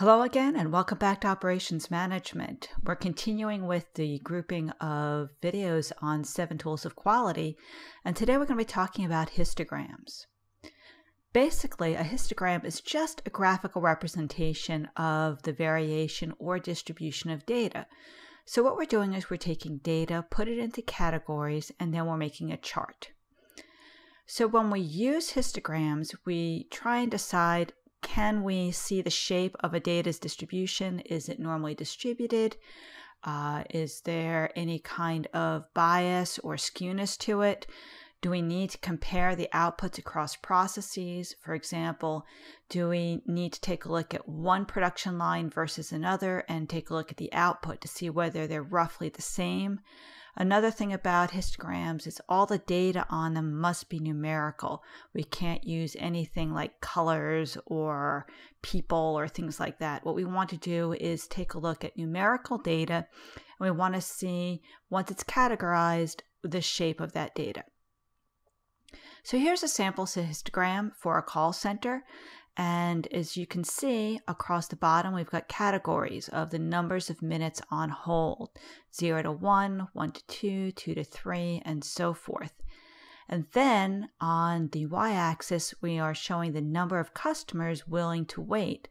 Hello again, and welcome back to Operations Management. We're continuing with the grouping of videos on seven tools of quality, and today we're going to be talking about histograms. Basically, a histogram is just a graphical representation of the variation or distribution of data. So, what we're doing is we're taking data, put it into categories, and then we're making a chart. So, when we use histograms, we try and decide can we see the shape of a data's distribution? Is it normally distributed? Uh, is there any kind of bias or skewness to it? Do we need to compare the outputs across processes? For example, do we need to take a look at one production line versus another and take a look at the output to see whether they're roughly the same? Another thing about histograms is all the data on them must be numerical. We can't use anything like colors or people or things like that. What we want to do is take a look at numerical data and we want to see, once it's categorized, the shape of that data. So here's a sample histogram for a call center. And as you can see across the bottom, we've got categories of the numbers of minutes on hold 0 to 1, 1 to 2, 2 to 3, and so forth. And then on the y axis, we are showing the number of customers willing to wait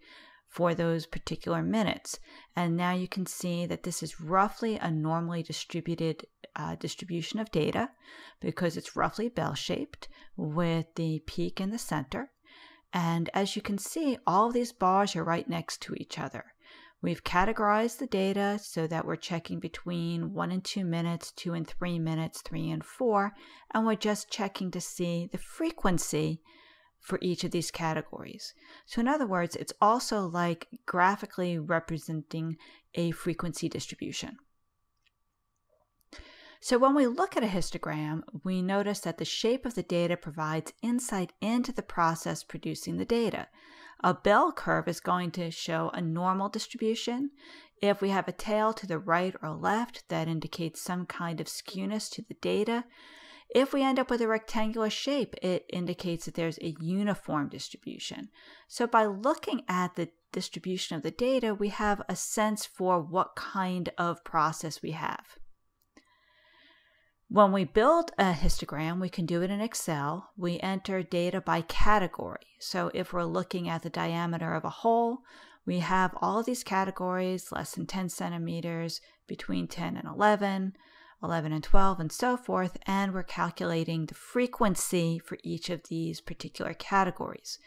for those particular minutes. And now you can see that this is roughly a normally distributed uh, distribution of data because it's roughly bell shaped with the peak in the center. And as you can see, all of these bars are right next to each other. We've categorized the data so that we're checking between one and two minutes, two and three minutes, three and four, and we're just checking to see the frequency for each of these categories. So in other words, it's also like graphically representing a frequency distribution. So when we look at a histogram, we notice that the shape of the data provides insight into the process producing the data. A bell curve is going to show a normal distribution. If we have a tail to the right or left, that indicates some kind of skewness to the data. If we end up with a rectangular shape, it indicates that there's a uniform distribution. So by looking at the distribution of the data, we have a sense for what kind of process we have. When we build a histogram, we can do it in Excel. We enter data by category. So if we're looking at the diameter of a hole, we have all these categories, less than 10 centimeters, between 10 and 11, 11 and 12, and so forth, and we're calculating the frequency for each of these particular categories.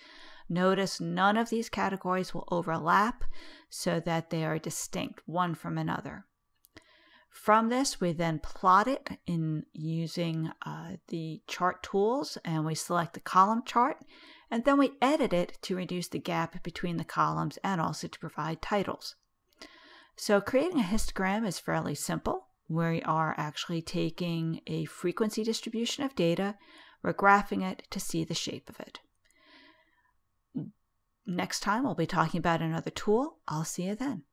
Notice none of these categories will overlap so that they are distinct one from another. From this, we then plot it in using uh, the chart tools and we select the column chart and then we edit it to reduce the gap between the columns and also to provide titles. So creating a histogram is fairly simple. We are actually taking a frequency distribution of data, we're graphing it to see the shape of it. Next time we'll be talking about another tool. I'll see you then.